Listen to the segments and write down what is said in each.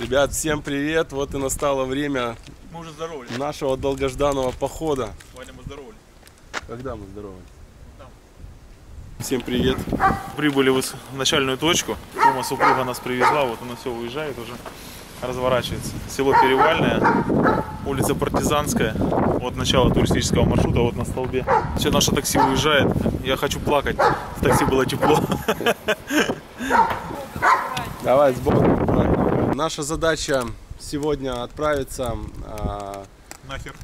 Ребят, всем привет! Вот и настало время Мы уже здоровались. нашего долгожданного похода. Ваня, мы здоровались. Когда мы здоровы? Всем привет! Прибыли в начальную точку. Тома супруга нас привезла, вот она все уезжает уже, разворачивается. Село Перевальное, улица Партизанская. Вот начало туристического маршрута, вот на столбе. Все, наше такси уезжает. Я хочу плакать. В такси было тепло. Давай, сбор. Наша задача сегодня отправиться. А, Нахер.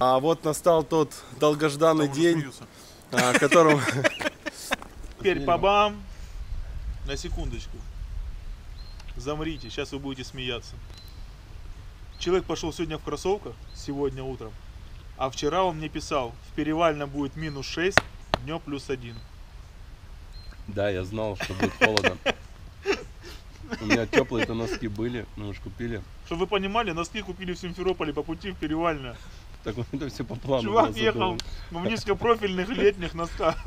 а вот настал тот долгожданный Там день, а, которым Теперь по-бам. На секундочку. Замрите, сейчас вы будете смеяться. Человек пошел сегодня в кроссовках, сегодня утром. А вчера он мне писал, в Перевально будет минус 6, днем плюс 1. Да, я знал, что будет холодно. У меня теплые-то носки были, мы же купили. Чтобы вы понимали, носки купили в Симферополе по пути в Перевально. Так вот это все по плану. Чувак ехал в низкопрофильных летних носках.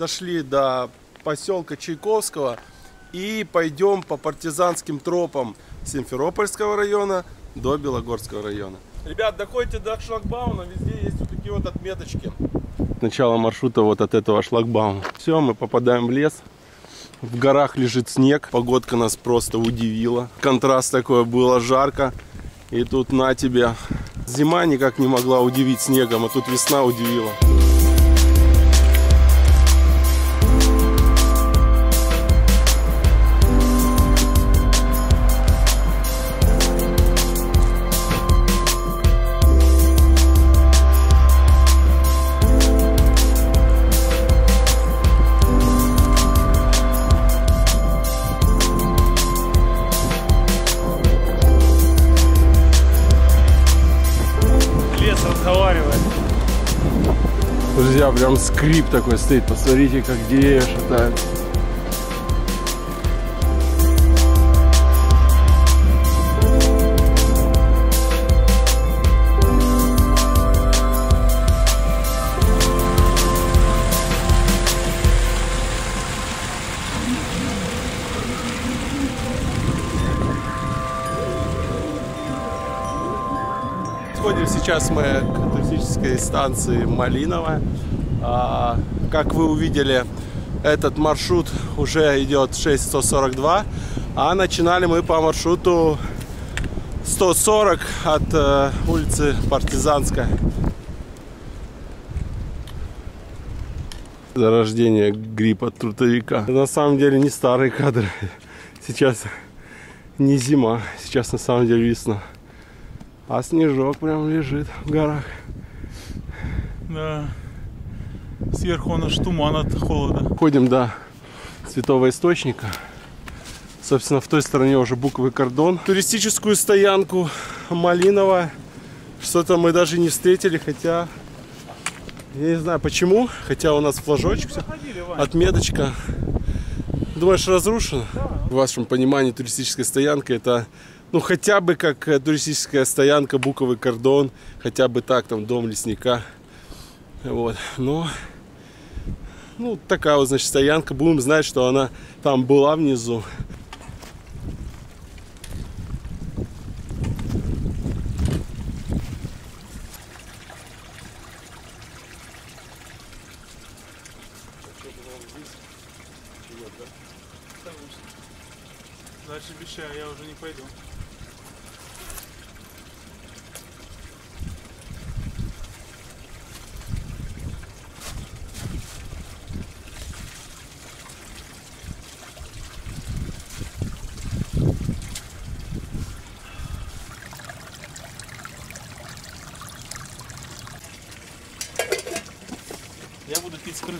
Дошли до поселка Чайковского и пойдем по партизанским тропам Симферопольского района до Белогорского района. Ребят, доходите до шлагбаума, везде есть вот такие вот отметочки. Начало маршрута вот от этого шлагбаума. Все, мы попадаем в лес. В горах лежит снег. Погодка нас просто удивила. Контраст такой, было жарко. И тут на тебе. Зима никак не могла удивить снегом, а тут весна удивила. Прям скрип такой стоит. Посмотрите, как деревья шатают. Подходим сейчас мы к туристической станции Малиново. А, как вы увидели, этот маршрут уже идет 6142, а начинали мы по маршруту 140 от э, улицы Партизанская. Зарождение гриппа трутовика. На самом деле не старые кадры. Сейчас не зима, сейчас на самом деле весна. А снежок прям лежит в горах. Да. Сверху он аж туман от холода. Ходим до Святого Источника. Собственно, в той стороне уже буковый кордон. Туристическую стоянку Малинова. Что-то мы даже не встретили, хотя... Я не знаю почему, хотя у нас флажочек, Вань. отметочка. Думаешь, разрушена? В вашем понимании туристическая стоянка это ну хотя бы как э, туристическая стоянка, буковый кордон, хотя бы так, там дом лесника. Вот. Но ну, такая вот, значит, стоянка. Будем знать, что она там была внизу.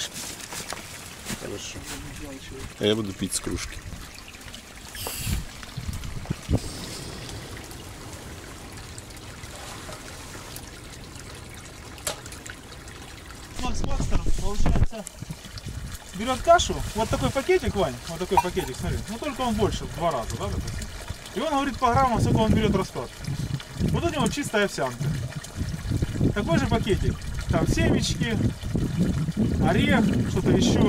крышки. Хорошо. А я буду пить с кружки. Макс Макстеров, получается, берет кашу, вот такой пакетик, Вань, вот такой пакетик, смотри, ну только он больше, два раза, да, допустим. И он говорит по граммам, сколько он берет расклад. Вот у него чистая овсянка. Такой же пакетик, там семечки, орех, что-то еще.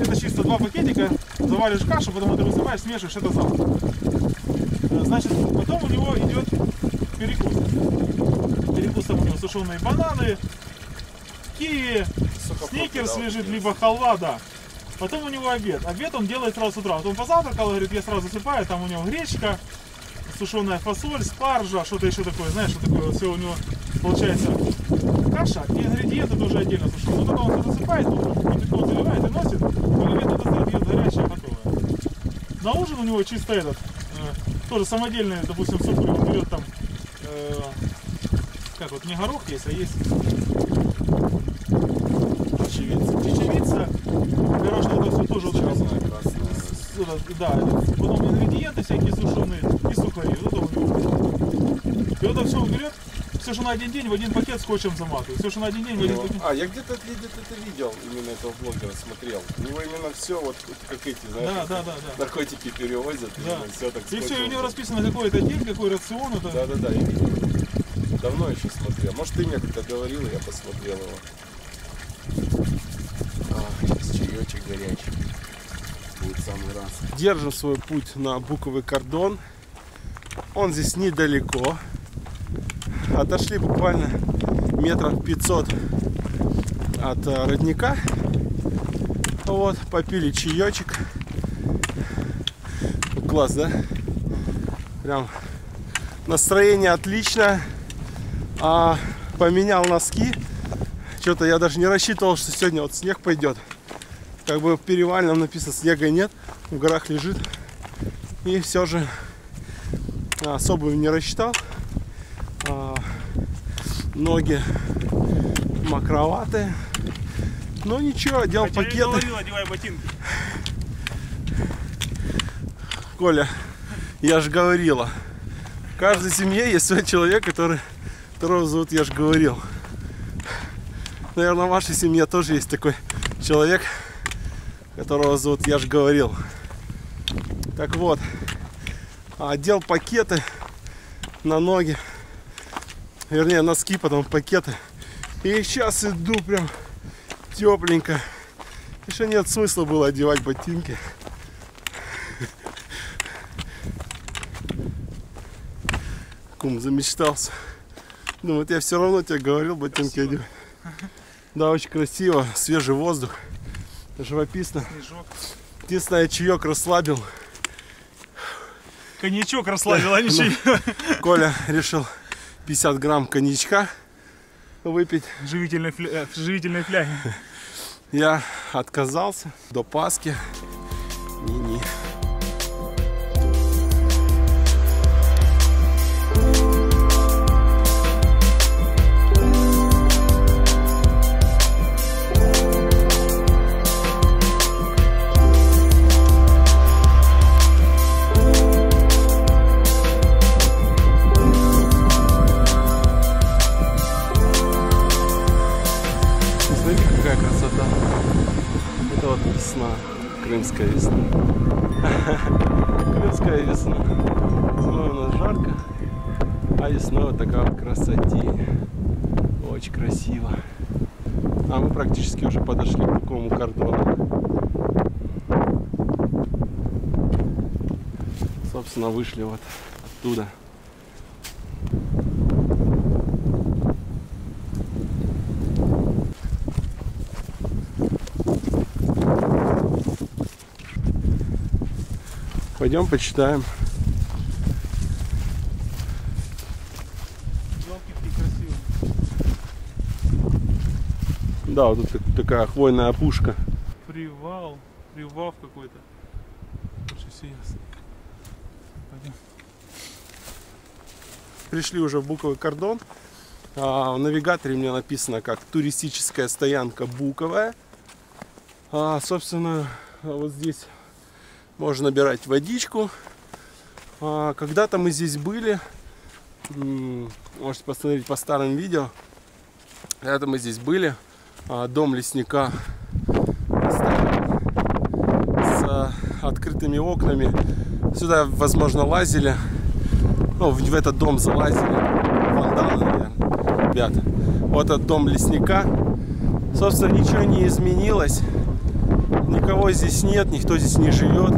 Это чисто два пакетика. Завалишь кашу, потом это высыпаешь, смешиваешь, это завтра. Э, Значит, потом у него идет перекус. Перекус там у него сушеные бананы, киви, сникерс лежит, либо халва, да. Потом у него обед. Обед он делает сразу с утра. Вот он позавтракал, говорит, я сразу засыпаю, там у него гречка, сушеная фасоль, спаржа, что-то еще такое, знаешь, что такое, все у него получается каша, и ингредиенты тоже отдельно сушеные. Вот это он засыпает, кипятком заливает и носит, это стоит, ест горячее, готовое. На ужин у него чисто этот, э, тоже самодельный, допустим, суп, он берет там, э, как вот, не горох есть, а есть чечевица. Чечевица, пирожное, это все тоже вот да, потом ингредиенты всякие сушеные и сухари. Вот это у него. И вот это все берет, все, что на один день, в один пакет скотчем заматывает. Все, что на один день, в один Ну, пакет. А, я где-то где-то это видел, именно этого блогера смотрел. У него именно все, вот как эти, знаешь, Да, да, да, да. наркотики перевозят, Да. именно все так И все, и у него расписано какой-то день, какой рацион. Это... Да, да, да, я видел. Давно еще смотрел. Может, ты мне как-то говорил, и я посмотрел его. А, сейчас чаечек горячий. Будет самый раз. Держим свой путь на буковый кордон. Он здесь недалеко. Отошли буквально метров 500 от э, родника. Вот, попили чаечек. Класс, да? Прям Настроение отличное. А, поменял носки. Что-то я даже не рассчитывал, что сегодня вот снег пойдет. Как бы в перевальном написано снега нет, в горах лежит. И все же а, обувью не рассчитал. Ноги мокроватые. Но ничего, одел Я тебе пакеты. говорил, одевай ботинки. Коля, я же говорила. В каждой семье есть свой человек, который, которого зовут Я же говорил. Наверное, в вашей семье тоже есть такой человек, которого зовут Я же говорил. Так вот, одел пакеты на ноги. Вернее, носки, потом пакеты. И сейчас иду прям тепленько. Еще нет смысла было одевать ботинки. Кум замечтался. Ну вот я все равно тебе говорил, ботинки одевай. Да, очень красиво, свежий воздух. Живописно. Снежок. Единственное, чаек расслабил. Коньячок расслабил, а ничего. Коля решил 50 грамм коньячка выпить. Живительной, фля... э, живительной фляги. Я отказался до Пасхи. Не-не. Собственно, вышли вот оттуда. Пойдем почитаем. Да, вот тут так- такая хвойная опушка. Привал, привал какой-то. Очень все ясно. Пойдем. Пришли уже в Буковый кордон. А, в навигаторе мне написано как туристическая стоянка Буковая. А, собственно, вот здесь можно набирать водичку. А, когда-то мы здесь были. Можете посмотреть по старым видео. Когда-то мы здесь были. а, дом лесника с открытыми окнами. Сюда, возможно, лазили. Ну, в, этот дом залазили. Вандалы, наверное, ребята. Вот этот дом лесника. Собственно, ничего не изменилось. Никого здесь нет, никто здесь не живет.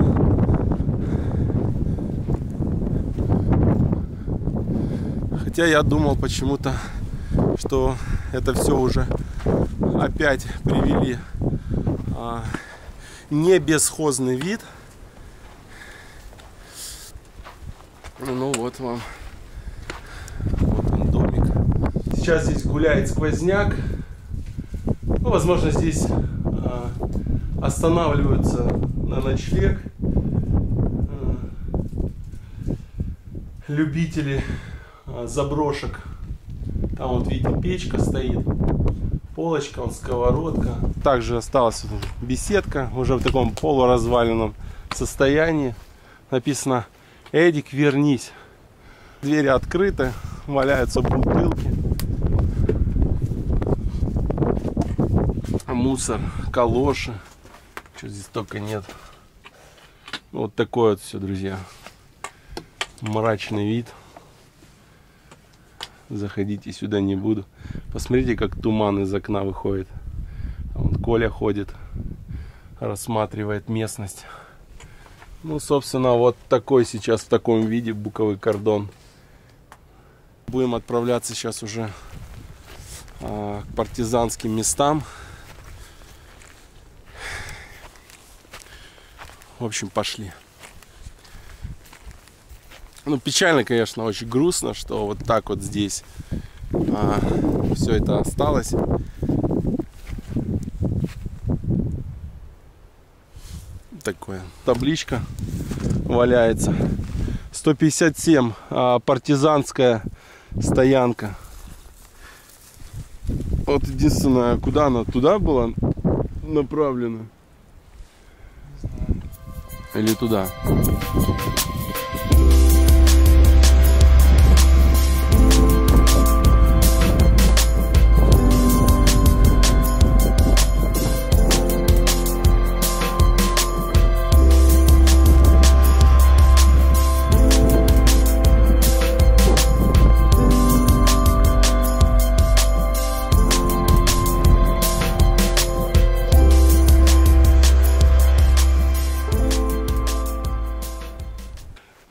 Хотя я думал почему-то, что это все уже опять привели а, не бесхозный вид. Ну вот вам. Вот он домик. Сейчас здесь гуляет сквозняк. Ну, возможно, здесь а, останавливаются на ночлег а, любители а, заброшек. Там вот видите печка стоит, полочка, вот сковородка. Также осталась беседка уже в таком полуразваленном состоянии. Написано Эдик, вернись. Двери открыты, валяются бутылки. Мусор, калоши. Что здесь только нет. Вот такой вот все, друзья. Мрачный вид. Заходите сюда не буду. Посмотрите, как туман из окна выходит. Вон Коля ходит, рассматривает местность. Ну, собственно, вот такой сейчас в таком виде буковый кордон. Будем отправляться сейчас уже а, к партизанским местам. В общем, пошли. Ну, печально, конечно, очень грустно, что вот так вот здесь а, все это осталось. Такое. Табличка валяется. 157 а, партизанская стоянка. Вот единственное, куда она туда была направлена? Или туда?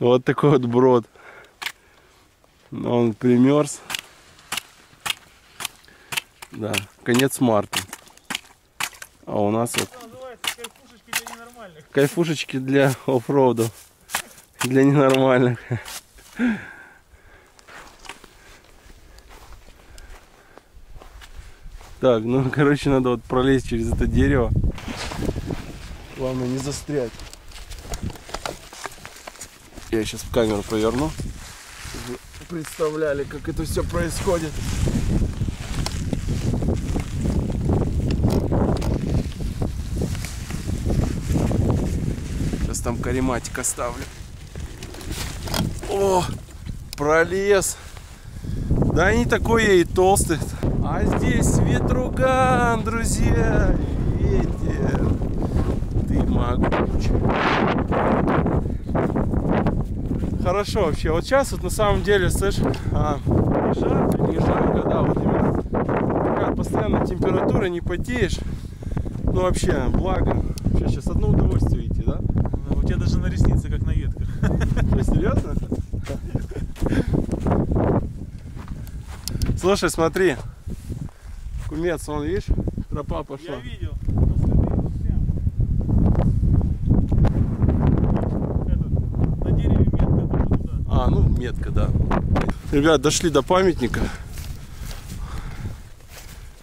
Вот такой вот брод. Он примерз. Да, конец марта. А у нас вот кайфушечки для ненормальных. кайфушечки для оффроуда. Для ненормальных. Так, ну короче надо вот пролезть через это дерево. Главное не застрять. Я сейчас камеру поверну. вы представляли, как это все происходит. Сейчас там карематик оставлю. О, пролез. Да не такой я и толстый. А здесь ветруган, друзья. Ветер. Ты могучий. Хорошо вообще. Вот сейчас вот на самом деле, слышь, а, не жарко, не жарко, да, вот именно такая постоянная температура, не потеешь. Ну вообще, благо. Вообще сейчас одно удовольствие идти, да? У тебя даже на реснице, как на ветках. Серьезно? Слушай, смотри. Кумец, он, видишь, тропа пошла. Я видел. Этот, На дереве метка тоже туда. А, ну метка, да. Ребят, дошли до памятника.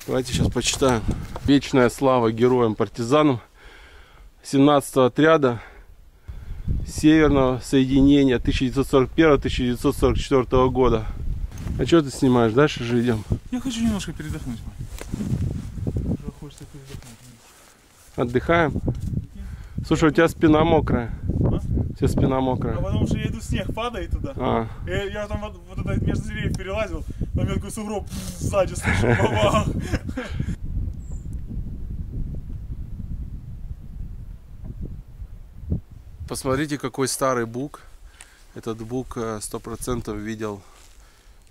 Давайте сейчас почитаем. Вечная слава героям-партизанам 17-го отряда Северного соединения 1941-1944 года. А что ты снимаешь? Дальше же идем. Я хочу немножко передохнуть. Уже хочется передохнуть. Отдыхаем. Слушай, у тебя спина мокрая. Все спина мокрая. А потому что я иду, снег падает туда. А. И я там вот, вот это между деревьев перелазил, На я такой сугроб сзади слышу. Посмотрите, какой старый бук. Этот бук э, 100% видел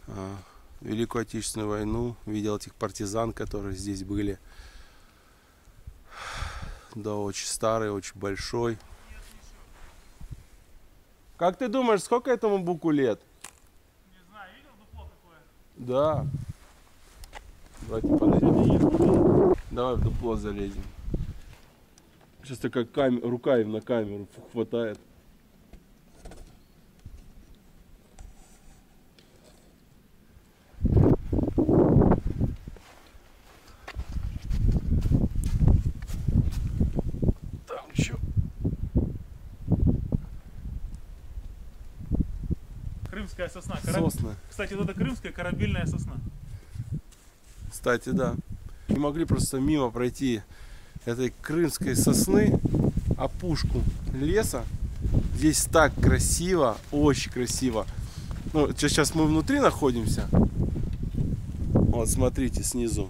э, Великую Отечественную войну, видел этих партизан, которые здесь были. Да, очень старый, очень большой. Как ты думаешь, сколько этому буку лет? Не знаю, видел дупло какое? Да. Давайте подойдем. Давай в дупло залезем. Сейчас такая кам... рука им на камеру хватает. Крымская сосна. Кораб- Сосны. Кстати, вот это крымская корабельная сосна. Кстати, да. Не могли просто мимо пройти этой крымской сосны, опушку леса. Здесь так красиво, очень красиво. Ну, сейчас мы внутри находимся. Вот, смотрите, снизу.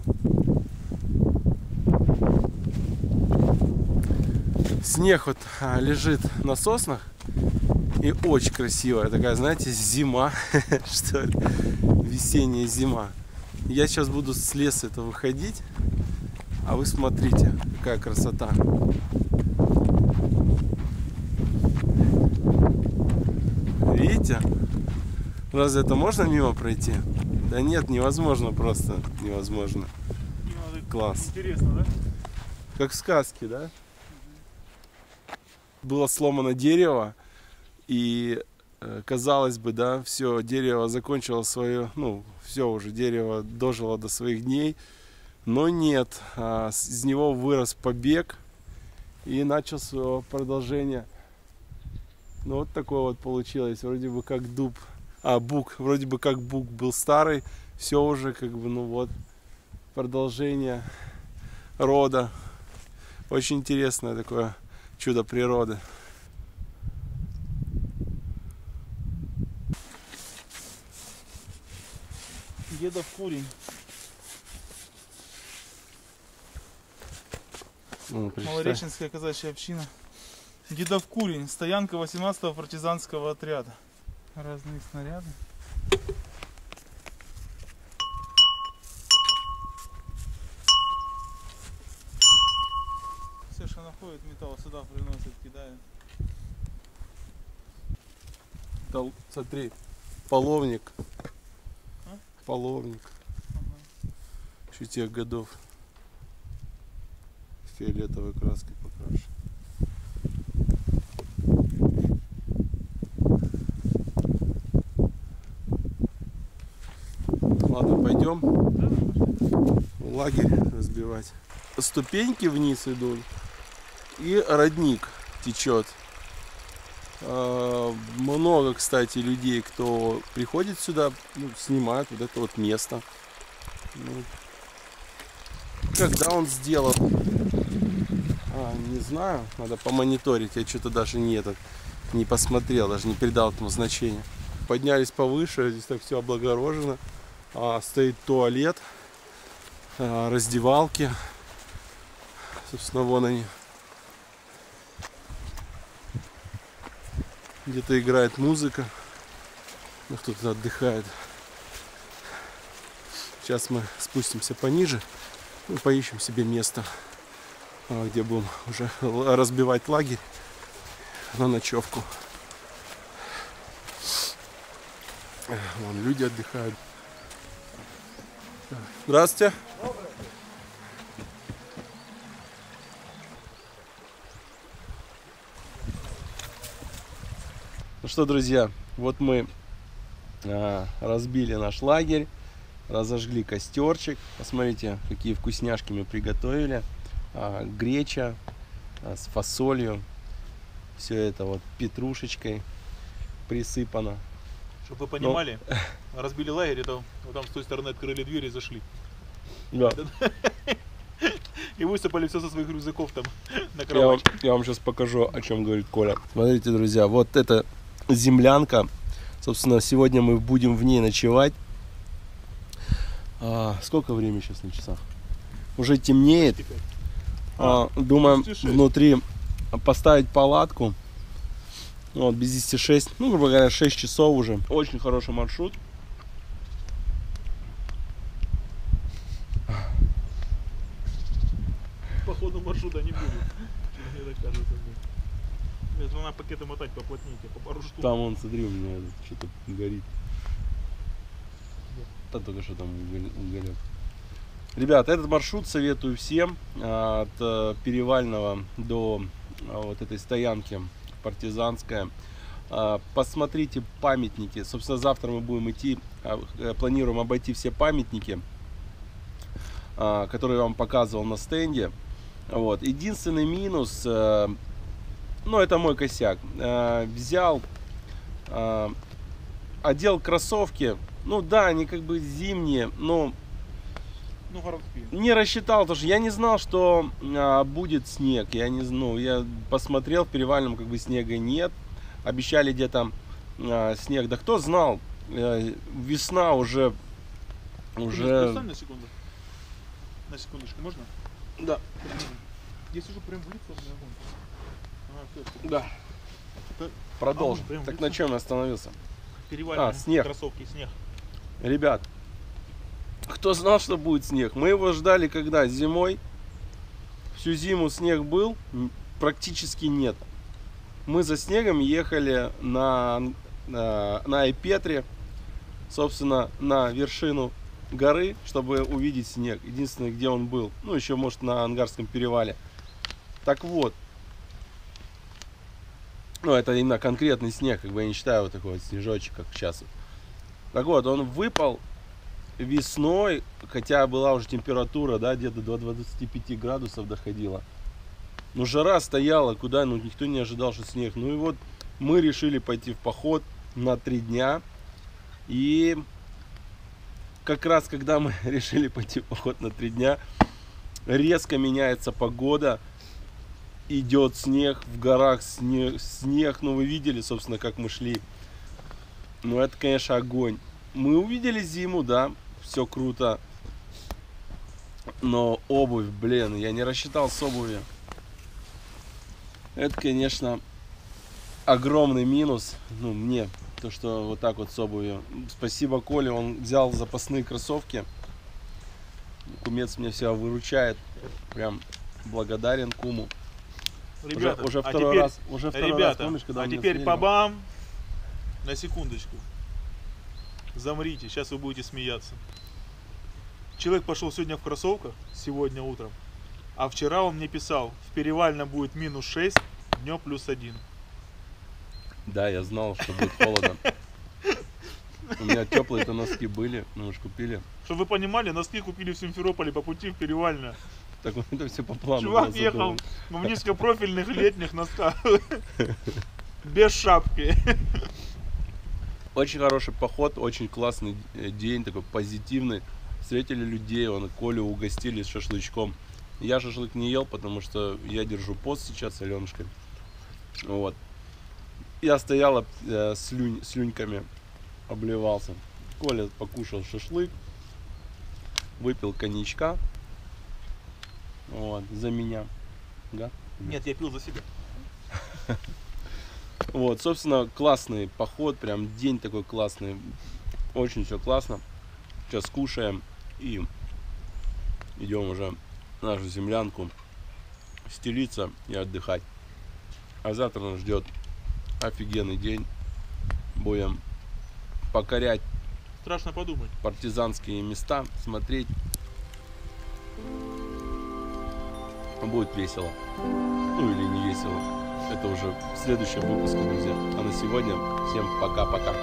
Снег вот а, лежит на соснах. И очень красивая такая, знаете, зима, что ли, весенняя зима. Я сейчас буду с леса это выходить, а вы смотрите, какая красота. Видите? Разве это можно мимо пройти? Да нет, невозможно просто, невозможно. Класс. Интересно, да? Как в сказке, да? Было сломано дерево, и э, казалось бы, да, все, дерево закончило свое, ну, все уже, дерево дожило до своих дней, но нет, а, из него вырос побег и начал свое продолжение. Ну, вот такое вот получилось, вроде бы как дуб, а, бук, вроде бы как бук был старый, все уже как бы, ну вот, продолжение рода. Очень интересное такое чудо природы. Дедов курень. Ну, прочитай. Малореченская казачья община. Дедов курень. Стоянка 18-го партизанского отряда. Разные снаряды. Все, что находит металл, сюда приносят, кидают. Тол- Смотри, половник. А? Половник. Ага. Еще тех годов. Фиолетовой краской покрашен. Ладно, пойдем лагерь разбивать. Ступеньки вниз идут. И родник течет. Много, кстати, людей, кто приходит сюда, ну, снимают вот это вот место. Ну, когда он сделал? А, не знаю, надо помониторить. Я что-то даже не этот не посмотрел, даже не придал этому значения. Поднялись повыше, здесь так все облагорожено. А, стоит туалет, а, раздевалки. Собственно, вон они. Где-то играет музыка. Ну, кто-то отдыхает. Сейчас мы спустимся пониже и поищем себе место, а, где будем уже разбивать лагерь на ночевку. Вон люди отдыхают. Здравствуйте. Ну что, друзья, вот мы а, разбили наш лагерь, разожгли костерчик. Посмотрите, какие вкусняшки мы приготовили. А, греча а, с фасолью. Все это вот петрушечкой присыпано. Чтобы вы понимали, разбили лагерь, это вот там с той стороны открыли дверь и зашли. Да. И высыпали все со своих рюкзаков там на Я вам, кровать. я вам сейчас покажу, о чем говорит Коля. Смотрите, друзья, вот эта землянка. Собственно, сегодня мы будем в ней ночевать. А, сколько времени сейчас на часах? Уже темнеет. А, думаем почти шесть. внутри поставить палатку. Вот, без 10 6, ну, грубо говоря, 6 часов уже. Очень хороший маршрут. Походу маршрута не будет. Мне так кажется. Это надо пакеты мотать поплотнее, тебе. Там он, смотри, у меня что-то горит. Да только что там уголек. Ребят, этот маршрут советую всем. а, От э, Перевального до а, вот этой стоянки партизанская. Посмотрите памятники. Собственно, завтра мы будем идти, а, э, планируем обойти все памятники, которые я вам показывал на стенде. Вот. Единственный минус, э, ну это мой косяк, взял, одел кроссовки, ну да, они как бы зимние, но Ну, не рассчитал, потому что я не знал, что а, будет снег. Я не знаю, я посмотрел, в Перевальном как бы снега нет. Обещали где-то а, снег. Да кто знал, э, весна уже, уже... На секунду. На секундочку, можно? Да, Я сижу прям в лицо, всё, да. Продолжим. А, так на чем я остановился? Перевальные А, снег. кроссовки, снег. Ребят, кто знал, что будет снег? Мы его ждали когда? Зимой. Всю зиму снег был, практически нет. Мы за снегом ехали на, на, на Айпетре, собственно, на вершину горы, чтобы увидеть снег. Единственное, где он был. Ну, еще, может, на Ангарском перевале. Так вот. Ну, это именно конкретный снег, как бы я не считаю вот такой вот снежочек, как сейчас. Так вот, он выпал весной, хотя была уже температура, да, где-то до 25 градусов доходила. Ну, жара стояла, куда, ну, никто не ожидал, что снег. Ну, и вот мы решили пойти в поход на три дня. И как раз, когда мы решили пойти в поход на три дня, резко меняется погода. Идет снег, в горах снег, снег. Ну, вы видели, собственно, как мы шли. Ну, это, конечно, огонь. Мы увидели зиму, да, все круто. Но обувь, блин, я не рассчитал с обувью. Это, конечно, огромный минус, ну, мне, то, что вот так вот с обувью. Спасибо Коле, он взял запасные кроссовки. Кумец меня всегда выручает. Прям благодарен куму. Ребята, уже, уже а второй теперь, раз, уже второй раз, ребята, помнишь, когда а теперь стрельнул? по-бам. На секундочку. Замрите, сейчас вы будете смеяться. Человек пошел сегодня в кроссовках, сегодня утром. А вчера он мне писал, в Перевально будет минус 6, днем плюс 1. Да, я знал, что будет холодно. У меня теплые-то носки были, мы ж купили. Чтобы вы понимали, носки купили в Симферополе по пути в Перевально. Так это все по плану. Чувак ехал в низкопрофильных летних носках. Без шапки. Очень хороший поход, очень классный э, день, такой позитивный. Встретили людей, он Колю угостили с шашлычком. Я шашлык не ел, потому что я держу пост сейчас с Аленушкой. Вот. Я стоял э, слюнь, слюньками, обливался. Коля покушал шашлык, выпил коньячка. Вот, за меня. Да? Нет, я пил за себя. Вот, собственно, классный поход, прям день такой классный. Очень все классно. Сейчас кушаем и идем уже в нашу землянку стелиться и отдыхать. А завтра нас ждет офигенный день. Будем покорять Страшно подумать. партизанские места, смотреть. Будет весело. Ну или не весело. Это уже в следующем выпуске, друзья. А на сегодня всем пока-пока.